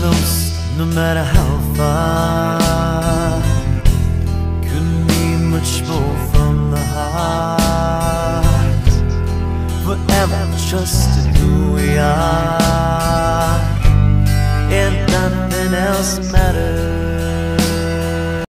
close, no matter how far. Couldn't be much more from the heart. Forever trusted who we are. And nothing else matters.